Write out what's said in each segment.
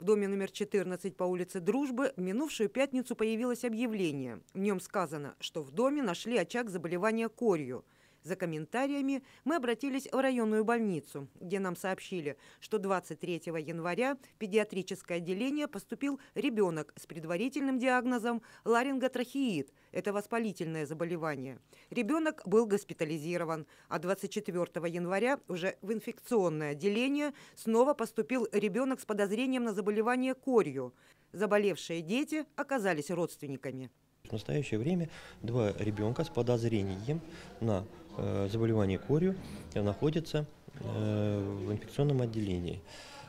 В доме номер 14 по улице Дружбы в минувшую пятницу появилось объявление. В нем сказано, что в доме нашли очаг заболевания корью – за комментариями мы обратились в районную больницу, где нам сообщили, что 23 января в педиатрическое отделение поступил ребенок с предварительным диагнозом ларинготрахеид. Это воспалительное заболевание. Ребенок был госпитализирован, а 24 января уже в инфекционное отделение снова поступил ребенок с подозрением на заболевание корью. Заболевшие дети оказались родственниками. В настоящее время два ребенка с подозрением на э, заболевание корью находятся э, в инфекционном отделении.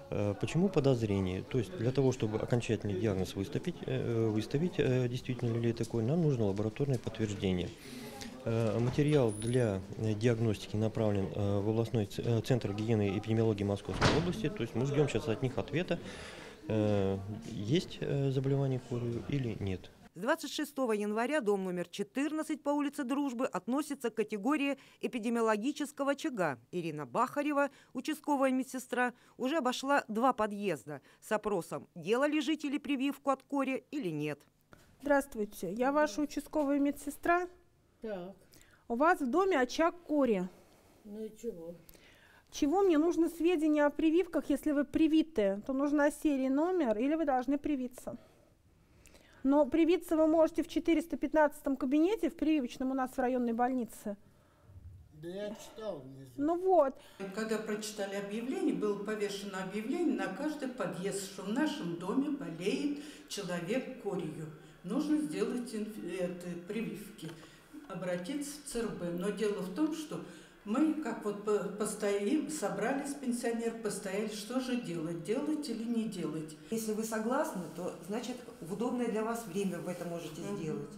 Э, почему подозрение? То есть для того, чтобы окончательный диагноз выставить, выставить действительно ли такой, нам нужно лабораторное подтверждение. Материал для диагностики направлен в областной центр гигиены и эпидемиологии Московской области. То есть мы ждем сейчас от них ответа, есть заболевание корью или нет. С 26 января дом номер 14 по улице Дружбы относится к категории эпидемиологического очага. Ирина Бахарева, участковая медсестра, уже обошла два подъезда с опросом, делали жители прививку от кори или нет. Здравствуйте, я ваша участковая медсестра. Так. У вас в доме очаг кори. Ну и чего? Чего мне нужно сведения о прививках, если вы привиты? То нужна серия номер или вы должны привиться. Но привиться вы можете в 415 кабинете, в прививочном у нас в районной больнице. Да я читал внизу. Ну вот. Когда прочитали объявление, было повешено объявление на каждый подъезд, что в нашем доме болеет человек корью. Нужно сделать это, прививки, обратиться в ЦРБ. Но дело в том, что мы как вот постоим, собрались пенсионер, постояли, что же делать, делать или не делать. Если вы согласны, то значит в удобное для вас время вы это можете угу. сделать.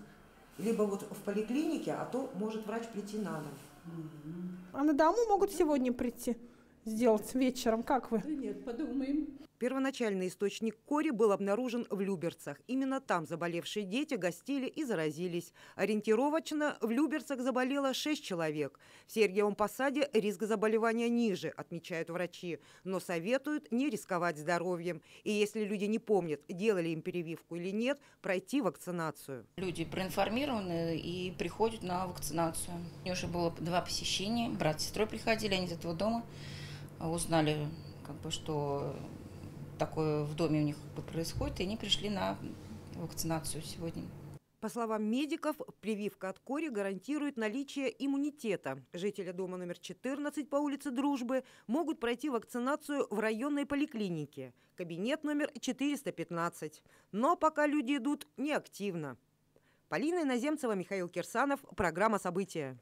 Либо вот в поликлинике, а то может врач прийти на дом. Угу. А на дому могут сегодня прийти? Сделать вечером? Как вы? Да нет, подумаем. Первоначальный источник кори был обнаружен в Люберцах. Именно там заболевшие дети гостили и заразились. Ориентировочно в Люберцах заболело 6 человек. В Сергиевом Посаде риск заболевания ниже, отмечают врачи. Но советуют не рисковать здоровьем. И если люди не помнят, делали им прививку или нет, пройти вакцинацию. Люди проинформированы и приходят на вакцинацию. У меня уже было два посещения. Брат с сестрой приходили, они из этого дома узнали, как бы, что такое в доме у них происходит, и они пришли на вакцинацию сегодня. По словам медиков, прививка от кори гарантирует наличие иммунитета. Жители дома номер 14 по улице Дружбы могут пройти вакцинацию в районной поликлинике, кабинет номер 415. Но пока люди идут неактивно. Полина Иноземцева, Михаил Кирсанов. Программа «События».